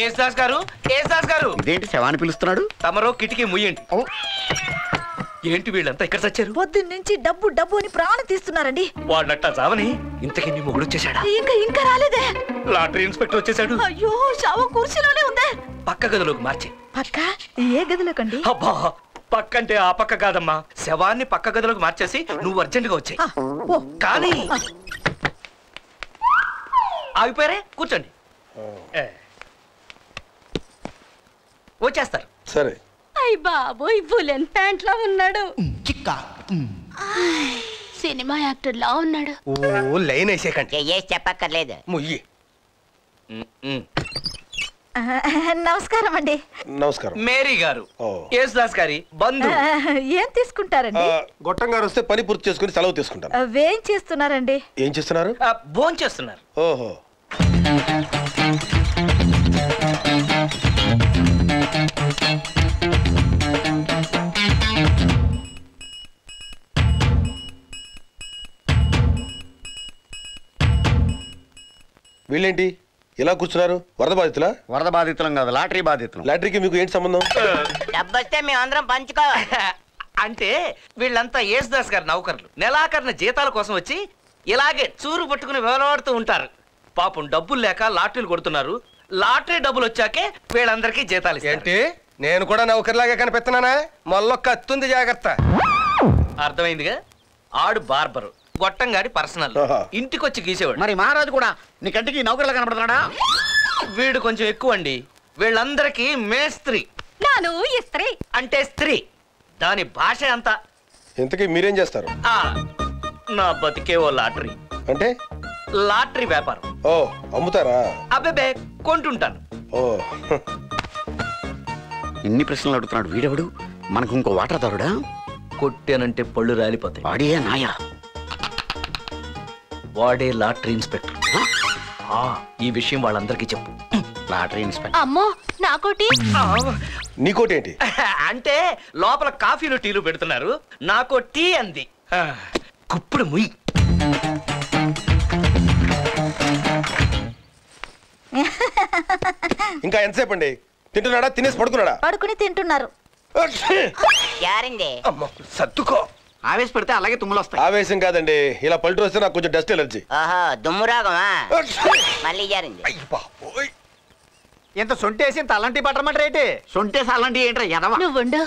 ఏసుదాస్ గారు ఏసుదాస్ గారు. ఇదేంటి శవాన్ని పిలుస్తున్నాడు? తమరో కిటికీ ముయ్యండి ఏంటి వీళ్ళంతా ఇక్కడ చచ్చారు పొద్దున్నుంచి డబ్బు డబ్బు అని ప్రాణం తీస్తున్నారండి. వాడినట్ట చావని ఇంతకీ నీ మొగుడు వచ్చేసాడా ఇంకా ఇంకా రాలేదే. లాటరీ ఇన్స్పెక్టర్ వచ్చేసాడు అయ్యో శవం కుర్చీలోనే ఉందే. పక్క గదిలోకి మార్చి. పక్క? ఏ గదిలోకండి? అబ్బా పక్కంటే ఆ పక్క కాదమ్మా. శవాన్ని పక్క గదిలోకి మార్చేసి నువ్వు అర్జెంటుగా వచ్చాయి. ఆ, ఓ కానీ ఆగిపోయారే? కూర్చోండి. ఏ. వచ్చేస్తారు. సరే. అయ్ బాబోయ్ బులెన్ ప్యాంట్లో ఉన్నాడు సినిమా యాక్టర్ లా ఉన్నాడు. ఓ లైన్ వేసేకండి చెయ్యేసి చెప్పక్కర్లేదు. ముయ్యి. నమస్కారం అండి. నమస్కారం. మేరీ గారు ఓ. యేసుదాస్ గారి బంధు. ఏం తీసుకుంటారండి? గొట్టం గారు వస్తే పని పూర్తి చేసుకుని సెలవు తీసుకుంటాను. ఆ, వేం చేస్తున్నారండి? ఏం చేస్తున్నారు? భోన్ చేస్తున్నారు ఓహో. వీళ్ళేంటి? ఇలా కూర్చున్నారు? వరద బాధితులా? వరద బాధితులం కాదు లాటరీ బాధితులం. లాటరీకి మీకు ఏంటి సంబంధం? డబ్బొస్తే మేమందరం పంచుకోవాలి అంటే వీళ్ళంతా యేసుదాస్ గారి నౌకర్లు. నెలాఖరిన జీతాల కోసం వచ్చి ఇలాగే చూరు పట్టుకుని వేలాడుతూ ఉంటారు. పాపం డబ్బులు లేక లాటరీలు కొడుతున్నారు. లాటరీ డబ్బులు వచ్చాకే వీళ్ళందరికీ జీతాలు. ఏంటి? నేను కూడా నౌకర్లాగా కనిపిస్తున్నానా? మళ్ళీ కత్తుంది జాగ్రత్త. అర్థమైందిగా? ఆడు బార్బరు. గొట్టంగాడి పర్సనల్. ఆహా. ఇంటికొచ్చి గీసేవాడు. మరి మహారాజు కూడా నీ కంటికి నౌకర్లా కనపడుతున్నాడా వీడు కొంచెం ఎక్కువ అండి వీళ్ళందరికీ మేస్త్రి. నాను ఇస్త్రీ అంటే స్త్రీ. దాని భాష అంతా ఇంతకీ మీరేం చేస్తారు? ఆ, నా బతికే ఓ లాటరీ. అంటే? లాటరీ వ్యాపారం. ఓ అమ్ముతారా? అబ్బే కొంటుంటాను. ఓ. ఇన్ని ప్రశ్నలు అడుగుతున్నాడు వీడెవడు? మనకు ఇంకో వాటాదారుడా? కొట్టానంటే పళ్ళు రాలిపోతాయి. వాడే నాయా. వాడే లాటరీ ఇన్స్పెక్టర్. ఆ, ఈ విషయం వాళ్ళందరికీ చెప్పు. Lottery inspector. అమ్మో నాకోటి నీకోటి ఏంటి? అంటే లోపల కాఫీలు టీలు పెడుతున్నారు. నాకు టీ అంది. ఆ, కుప్పుడు ముయ్. ఇంకా ఎంతసేపు అండి? తింటున్నాడా? తినేసి పడుకున్నాడా? పడుకుని తింటున్నారు. సర్దుకో. ఆవేశ పెడితే అలాగే తుమ్ములు వస్తాయి. ఆవేశం కాదండి. ఇలా పల్టు వస్తే నాకు కొంచెం డస్ట్ ఎలర్జీ. ఓహో దుమ్ము రాగమా? మళ్ళీ జారింది ఇంత సొంటేసి ఇంత అలాంటి పట్టమంటారేటి సొంటేసి అలాంటి ఏంట్రా ఎదవా? నువ్వుండు.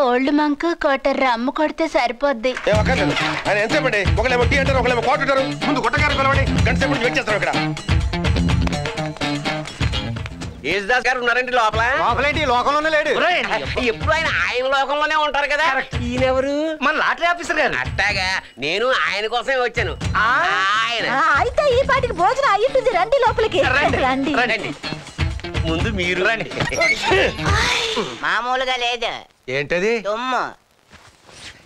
ఓల్డ్ మంక్ కోటర్ రమ్ము కొడితే సరిపోద్ది. ఆయన ఎంతసేపు అండి? ఒకళ్ళేమో టీ అంటారు ఒకళ్ళేమో కాట్ అంటారు. ముందు గుట్టగారు పిలవండి. గంట సేపు వెయిట్ చేస్తారు ఇక్కడ. యేసుదాస్ గారు ఉన్నారండి లోపల? లోపలేంటి? లోకంలోనే లేడు. ఎప్పుడు ఆయన ఆయన లోకంలోనే ఉంటారు కదా? ఈయనెవరు? మన లాటరీ ఆఫీసర్ గారు. అట్టాగా. నేను ఆయన కోసమే వచ్చాను. ఆయన. ఆ, అయితే ఈ పాటికి భోజనం అయ్యింటుంది. రండి లోపలికి. రండి, రండి. ముందు మీరు. రండి. మామూలుగా లేదు. ఏంటది?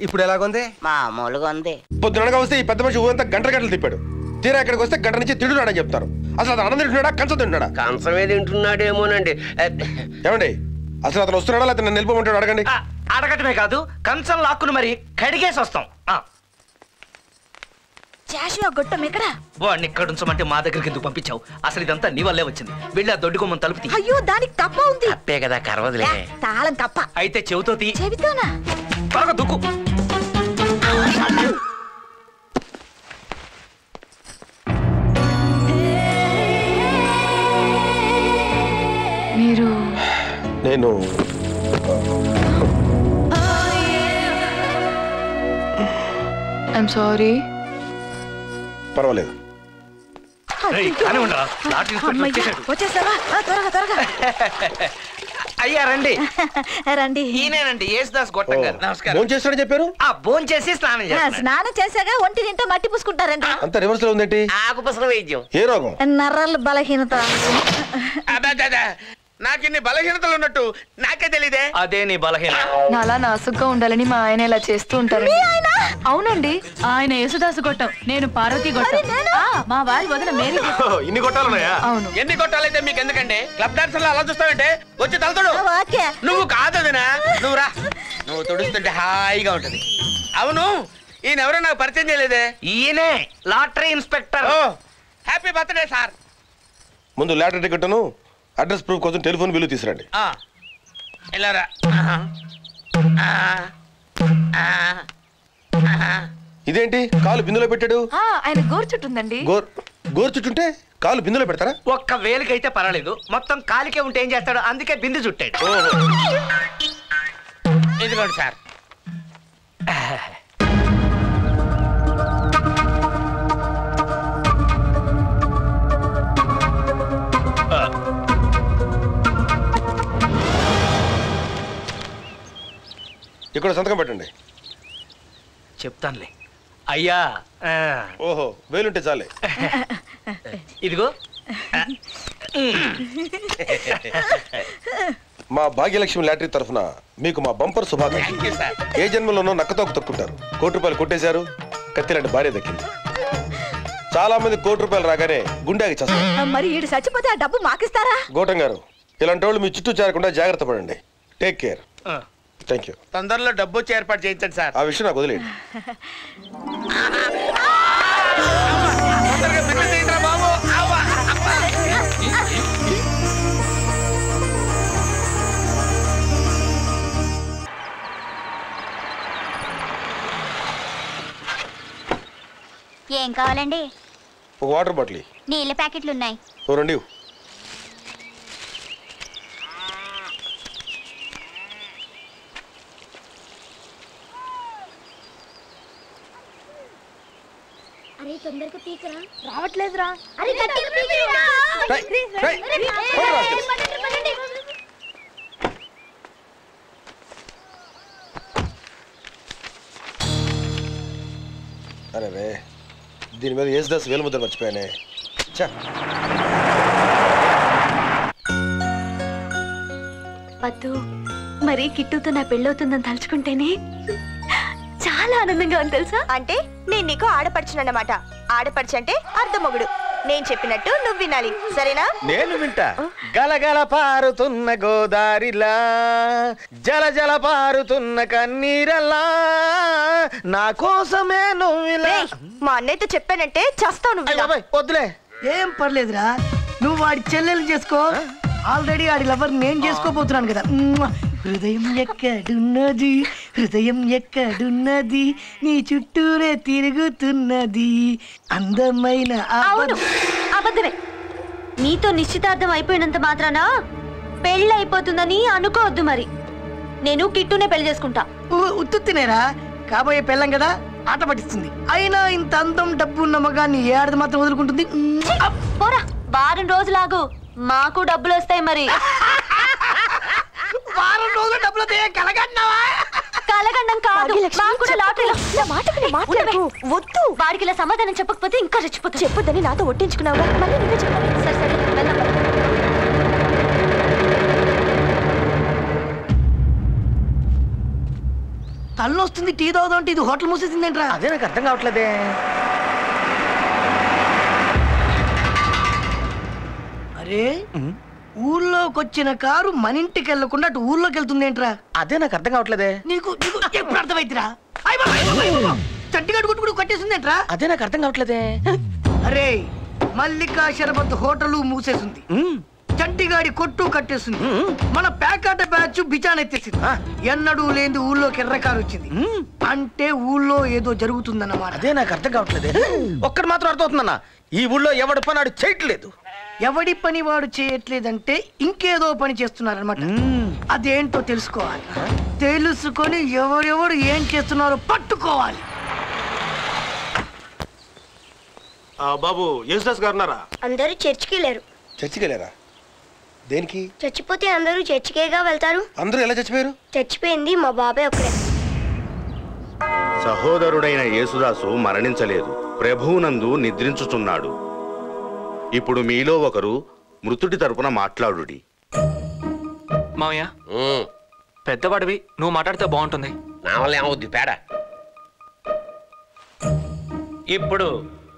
ఇప్పుడు ఎలాగుంది? మామూలుగా ఉంది. పొద్దునగా వస్తే ఈ పెద్ద మనిషి ఊరంతా గంట గంటలు తిప్పాడు. తీరా ఇక్కడికి వస్తే గంట నుంచి తింటున్నాడని చెప్తారు. అసలు అతను అన్నం తింటున్నాడా కంచం తింటున్నాడా? కంచమే తింటున్నాడేమోనండి. ఏమండి? అసలు అతను వస్తున్నాడా లేకపోతే నన్ను నిలిపోమంటాడు అడగండి. అడగటమే కాదు కంచం లాక్కుని మరి కడిగేసి వస్తాం. ఆ, జాషువా గొట్టం ఎక్కడ? వాడిని ఇక్కడ ఉంచమంటే మా దగ్గరికి ఎందుకు పంపించావు? అసలు ఇదంతా నీ వల్లే వచ్చింది. వెళ్ళి ఆ దొడ్డి గుమ్మం తలుపు తీ అయ్యో దానికి కప్ప ఉంది. అప్పే కదా కరవదులే తాళం కప్ప. అయితే చెవితో చెబితోనా త్వరగా దుక్కు. నేను ఐఎమ్ సారీ పర్వాలేదు. వచ్చేసావా త్వరగా త్వరగా. అయ్యా రండి. రండి. ఈయనేనండి యేసుదాస్ గొట్టం గారు. నమస్కారం. చేస్తాడని చెప్పారు? ఆ భోన్ చేసి స్నానం చేస్తున్నాడు. స్నానం చేశాక ఒంటి నింటో మట్టి పూసుకుంటారండి అంత రివర్స్లో ఉందేంటి? ఆకుపసర వైద్యం. ఏ రోగం? నర్రల బలహీనత. నాకు ఇన్ని బలహీనతలు ఉన్నట్టు నాకే తెలీదే. అదే నీ బలహీన. నాలా నాసుగ్గా ఉండాలని మా ఆయన ఇలా చేస్తూ ఉంటారు. అవునండి. ఆయన యేసుదాసు గొట్టం నేను పార్వతి గొట్టం ఆ, మా వారి వదిన మేరీ గొట్టం. ఇన్ని కొట్టాలున్నాయా? అవును. ఎన్ని కొట్టాలైతే మీకు ఎందుకండి క్లబ్ డాన్సర్లు అలా చూస్తావంటే వచ్చి తలతడు. ఓకే నువ్వు కాదదినా నువ్వు రా. నువ్వు తుడుస్తుంటే హాయిగా ఉంటది. అవును ఈయన ఎవరో నాకు పరిచయం చేయలేదే? ఈయనే లాటరీ ఇన్స్పెక్టర్. ఓ హ్యాపీ బర్త్డే సార్. ముందు లాటరీ టికెట్ను అడ్రస్ ప్రూఫ్ కోసం టెలిఫోన్ బిల్లు తీసురండి ఆ, ఇలా రా ఆహా. ఆ, ఆ, ఆహా. ఇదేంటి? కాలు బిందులో పెట్టాడు? ఆ, ఆయన గోరు చుట్టుంటే కాలు బిందులో పెడతారా? ఒక్క వేలికైతే పర్వాలేదు. మొత్తం కాలికే ఉంటే ఏం చేస్తాడు? అందుకే బిందు చుట్టాడు. ఇదిగోండి సార్. ఇక్కడ సంతకం పెట్టండి. చెప్తానులే. అయ్యా. ఆ, ఓహో వేలుంటే చాలే. ఇదిగో. మా భాగ్యలక్ష్మి లాటరీ తరఫున మీకు మా బంపర్ శుభాకాంక్షలు. ఏ జన్మలోనో నక్కతోక తొక్కుంటారు. కోటి రూపాయలు కొట్టేశారు కత్తిలాంటి భార్య దక్కింది. చాలా మంది కోటి రూపాయలు రాగానే గుండెకి చేస్తారు. మరి ఈడు చచ్చిపోతే ఆ డబ్బు మాకిస్తారా? గోటం గారు ఇలాంటి వాళ్ళు మీ చుట్టూ చేరకుండా జాగ్రత్త పడండి. టేక్ కేర్ ఆ. థ్యాంక్ యూ తొందరలో డబ్బు వచ్చి ఏర్పాటు చేయించండి సార్ ఆ విషయం నాకు అవ్వ. ఏం కావాలండి ఒక వాటర్ బాటిల్. నీళ్ళ ప్యాకెట్లు ఉన్నాయి ఓ రెండు ఇవ్వు. అరే తొందరగా పీకరా. రావట్లేదురా. అరే గట్టిగా పట్టురా. అరే రే దీని మీద యేసుదాస్ వేలు ముద్ర మర్చిపోయానే. చా వద్దు. మరి కిట్టుతో నా పెళ్ళవుతుందని తలుచుకుంటేనే. చాలా ఆనందంగా ఉంది తెలుసా? అంటే నేను నీకు ఆడపడుచునన్నమాట. ఆడపడుచు అంటే అర్ధమొగుడు. నేను చెప్పినట్టు నువ్వు వినాలి. సరేనా? నేను వింటా. గలగల పారుతున్న గోదారిలా జల జల పారుతున్న కన్నీరలా నా కోసమే నువ్విలా రేయ్, మా అన్నయ్యతో చెప్పానంటే చస్తావు నువ్వు ఇలా. వద్దులే. ఏం పర్లేదురా. నువ్వు వాడి చెల్లెలు చేసుకో. ఆల్రెడీ ఆడి లవర్ నేను చేసుకోబోతున్నాను కదా. హృదయం ఎక్కడున్నది? హృదయం ఎక్కడున్నది? నీ చుట్టూరే తిరుగుతున్నది. అందమైన అవును అబద్ధమే. నీతో నిశ్చితార్థం అయిపోయినంత మాత్రాన పెళ్ళి అయిపోతుందని అనుకోవద్దు మరి. నేను కిట్టునే పెళ్ళి చేసుకుంటా. ఉత్తుత్తినేరా కాబోయే పెళ్ళం కదా ఆట పట్టిస్తుంది. అయినా ఇంత అందం డబ్బు ఉన్న మగాన్ని ఏ ఆడది మాత్రం వదులుకుంటుంది. పోరా. వారం రోజులాగు మాకు డబ్బులు వస్తాయి మరి. రోజులు డబ్బులు కలగన్నావా? కలగండం కాదు. మాకు కూడా. లాటరీలో నా మాటకు మాట్లాడకు. వద్దు. వాడికి ఇలా సమాధానం చెప్పకపోతే ఇంకా రెచ్చిపోతా చెప్పొద్దని నాతో ఒట్టించుకున్నావుగా? మళ్ళీ నువ్వే చెప్పాలి సరే సరే. వెళ్దాం. తల్లొస్తుంది టీ తాగుదాం అంటే ఇది హోటల్ మూసేసిందేంట్రా? అదే నాకు అర్థం కావట్లేదే. అరే ఊర్లోకి వచ్చిన కారు మన ఇంటికి వెళ్ళకుండా అటు ఊర్లోకి వెళ్తుందేంట్రా అదే నాకు అర్థం కావట్లేదే. నీకు నీకు ఎప్పుడు అర్థమైతురా చట్టిగడ్డు కొట్టుకుడు కట్టేసిందేంట్రా? అదే నాకు అర్థం కావట్లేదే. అరే మల్లికా షరబత్ హోటల్ మూసేసింది. చంటిగాడి కొట్టు కట్టేసింది. మన ప్యాకాట బ్యాచ్ బిచానెత్తేసింది ఎన్నడూ లేని ఊళ్ళోకి ఎర్రకారు వచ్చింది. అంటే ఊళ్ళో ఏదో జరుగుతుందన్నమాట. అదే నాకు అర్థం కావట్లేదే. ఒక్కటి మాత్రం అర్థమవుతుందన్న ఈ ఊళ్ళో ఎవడు పనాడు చేయట్లేదు. ఎవడి పని వాడు చేయట్లేదంటే ఇంకేదో పని చేస్తున్నారనమాట అదేంటో తెలుసుకోవాలి. తెలుసుకొని ఎవరెవరు ఏం చేస్తున్నారో పట్టుకోవాలి. బాబు యేసుదాస్ గారు ఉన్నారా అందరూ చర్చికి లేరు చర్చికి వెళ్ళారా? దేనికి? చచ్చిపోతే అందరూ చర్చికేగా వెళ్తారు. అందరూ ఎలా చచ్చిపోయారు? చచ్చిపోయింది మా బాబాయ్ ఒక్కడే. సహోదరుడైన యేసుదాసు మరణించలేదు. ప్రభువునందు నిద్రించుచున్నాడు. ఇప్పుడు మీలో ఒకరు మృతుడి తరపున మాట్లాడుడి. మామయ్య పెద్దవాడివి నువ్వు మాట్లాడితే బాగుంటుంది. నా వల్ల ఏమవుద్ది పేడ? ఇప్పుడు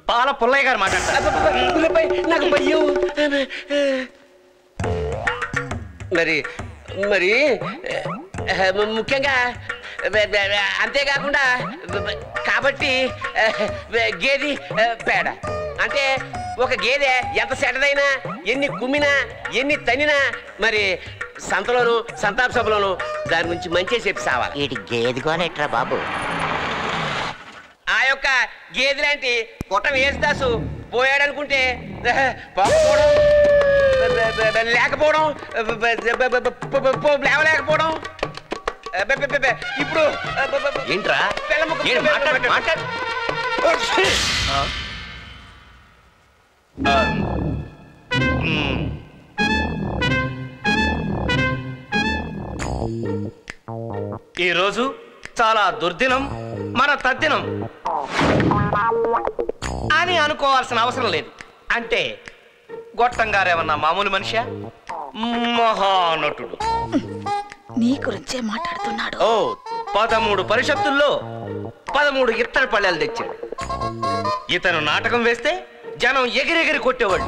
పాల పుల్లయ్య గారు మాట్లాడతారు. నాకు భయం. మరి మరి ఆ, ముఖ్యంగా బె- బె- బె- అంతేకాకుండా బె- బె- కాబట్టి ఆ, గేది ఆ, పేడ. అంటే ఒక గేదె ఎంత సెటదైనా ఎన్ని కుమ్మినా ఎన్ని తన్నినా మరి సంతలోను సంతాప సభలోను దాని గురించి మంచి చెప్పి సావాలి వీటి గేది గోలెట్రా బాబు ఆ యొక్క గేదె లాంటి కుట్ర వేసుదాసు పోయాడనుకుంటే పోకపోవడం లేకపోవడం లేవలేకపోవడం ఇప్పుడు ఏంట్రా ఏంటి మాట్లాడు మాట్లాడు. ఈరోజు చాలా దుర్దినం మన తద్దినం. అని అనుకోవాల్సిన అవసరం లేదు. అంటే గొట్టం గారేమన్నా మామూలు మనిషా? మహానటుడు. నీ గురించే మాట్లాడుతున్నాడు. ఓ పదమూడు పరిషత్తుల్లో పదమూడు ఇత్తడి పళ్ళాలు తెచ్చాడు. ఇతను నాటకం వేస్తే జనం ఎగిరెగిరి కొట్టేవాళ్ళు.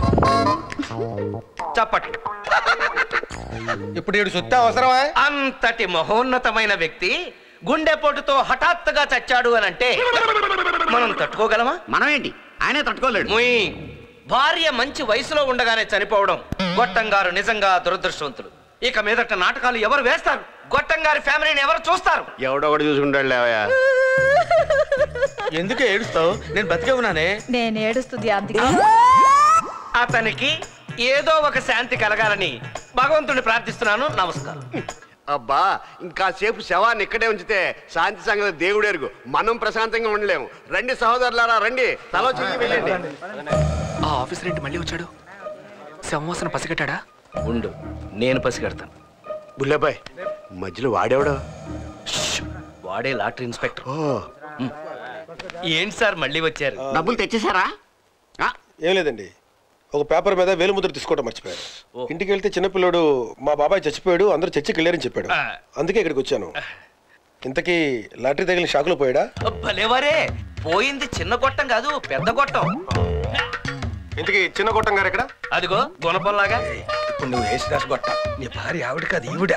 చప్పట్లు. ఇప్పుడు ఏడు సుత్తే అవసరమా? అంతటి మహోన్నతమైన వ్యక్తి గుండెపోటుతో హఠాత్తుగా చచ్చాడు అని అంటే మనం తట్టుకోగలమా? మనం ఏంటి ఆయనే తట్టుకోలేడు. ముయ్. భార్య మంచి వయసులో ఉండగానే చనిపోవడం గొట్టం గారు నిజంగా దురదృష్టవంతులు. ఇక మీదట నాటకాలు ఎవరు వేస్తారు? గొట్టం గారి ఫ్యామిలీని ఎవరు చూస్తారు? ఎవడో ఒకటి చూసుకుంటాడు లేవయ్యా. ఎందుకు ఏడుస్తావు? నేను బతికే ఉన్నానే నేను ఏడుస్తుంది అందుకే అతనికి ఏదో ఒక శాంతి కలగాలని భగవంతుని ప్రార్థిస్తున్నాను. నమస్కారం. అబ్బా ఇంకాసేపు శవాన్ని ఇక్కడే ఉంచితే శాంతి సంగతి దేవుడు ఎరుగు. మనం ప్రశాంతంగా ఉండలేము. రండి సహోదరులారా రండి. తలో చెయ్యి వెళ్ళండి. ఆ ఆఫీసర్ ఏంటి మళ్ళీ వచ్చాడు? శవవాసన పసిగట్టాడా? ఉండు నేను పసిగడతాను. బుల్లబాయ్ మధ్యలో వాడేవాడు? వాడే లాటరీ ఇన్స్పెక్టర్. ఏంటి సార్ మళ్ళీ వచ్చారు? డబ్బులు తెచ్చేసారా ఏం లేదండి. ఒక పేపర్ మీద వేలుముద్ర తీసుకోవడం మర్చిపోయారు. ఇంటికి వెళ్తే చిన్నపిల్లడు మా బాబాయ్ చచ్చిపోయాడు అందరూ చర్చికి వెళ్ళారని చెప్పాడు. అందుకే ఇక్కడికి వచ్చాను. ఇంతకీ లాటరీ తగిలిన షాకులో పోయాడా? భలేవారే పోయింది చిన్న గొట్టం కాదు పెద్ద గొట్టం. ఇంతకీ చిన్న గొట్టం గారు ఎక్కడ? అదిగో గుణపంలాగా ఇప్పుడు నువ్వు యేసుదాస్ గొట్ట నీ భార్య ఆవిడ కాదు ఈవిడ.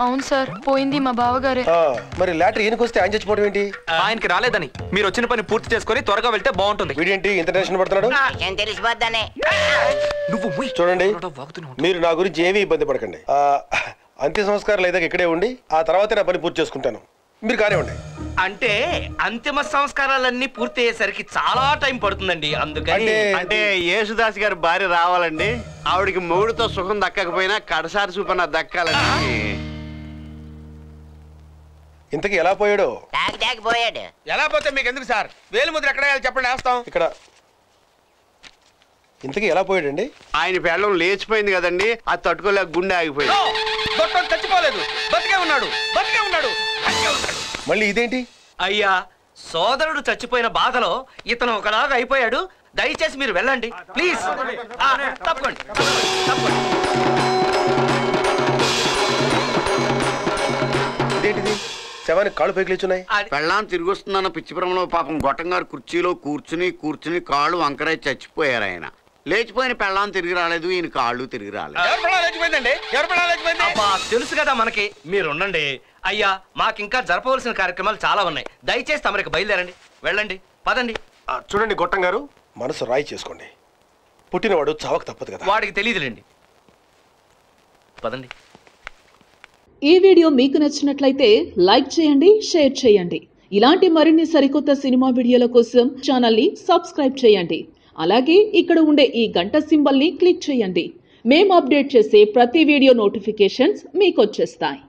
అవును సార్ పోయింది మా బావగారే. ఆ, మరి లాటరీ ఈయనకి వస్తే ఆయన చచ్చిపోవడం ఏంటి? ఆయనకి రాలేదని. మీరు వచ్చిన పని పూర్తి చేసుకొని త్వరగా వెళ్తే బాగుంటుంది. వీడేంటి ఇంత టెన్షన్ పడుతున్నాడు? ఏం తెలిసిపోద్దానే నువ్వు ముయ్. చూడండి వాగుతూనే. మీరు నా గురించి ఏమీ ఇబ్బంది పడకండి. ఆ, అంత్య సంస్కారాలు అయితే ఇక్కడే ఉండి ఆ తర్వాతే నా పని పూర్తి చేసుకుంటాను. మీరు కానివ్వండి. అంటే అంతిమ సంస్కారాలన్నీ పూర్తి అయ్యేసరికి చాలా టైం పడుతుందండి. అందుకని అంటే యేసుదాస్ గారి భార్య రావాలండి. ఆవిడికి మొగుడుతో సుఖం దక్కకపోయినా కడసారి చూపన దక్కాలండి. ఇంతకీ ఎలా పోయాడో? పోయాడు. ఎలా పోతే మీకు ఎందుకు సార్? వేలు ముద్ర ఎక్కడ వేయాలి చెప్పండి వేస్తాం. ఇక్కడ. ఇంతకీ ఎలా పోయాడండి? ఆయన పెళ్ళం లేచిపోయింది కదండి అది తట్టుకోలేక గుండె ఆగిపోయింది. చచ్చిపోలేదు. బతికే ఉన్నాడు. బతికే ఉన్నాడు. బతికే ఉన్నాడు. మళ్ళీ ఇదేంటి? అయ్యా సోదరుడు చచ్చిపోయిన బాధలో ఇతను ఒకలాగా అయిపోయాడు. దయచేసి మీరు వెళ్ళండి. ప్లీజ్. ఆ, తప్పకండి. తప్పకండి. ఇదేంటిది? శవానికి కాళ్ళు పెళ్ళాం తిరిగి వస్తుందన్న పిచ్చిపురంలో పాపం గొట్టం గారు కుర్చీలో కూర్చుని కూర్చుని కాళ్ళు వంకరై చచ్చిపోయారు ఆయన. లేచిపోయిన పెళ్ళాం తిరిగి రాలేదు ఈయన కాళ్ళు తిరిగి రాలేదు. తెలుసు కదా మనకి. మీరు ఉండండి అయ్యా మాకింకా జరపవలసిన కార్యక్రమాలు చాలా ఉన్నాయి. దయచేసి తమరికి బయలుదేరండి. వెళ్ళండి. పదండి. చూడండి గొట్టం గారు మనసు రాయి చేసుకోండి. పుట్టినవాడు చావక తప్పదు కదా. వాడికి తెలియదులేండి. పదండి. ఈ వీడియో మీకు నచ్చినట్లయితే లైక్ చేయండి షేర్ చేయండి. ఇలాంటి మరిన్ని సరికొత్త సినిమా వీడియోల కోసం ఛానల్ని సబ్స్క్రైబ్ చేయండి. అలాగే ఇక్కడ ఉండే ఈ గంట సింబల్ని క్లిక్ చేయండి. మేము అప్డేట్ చేసే ప్రతి వీడియో నోటిఫికేషన్స్ మీకు వచ్చేస్తాయి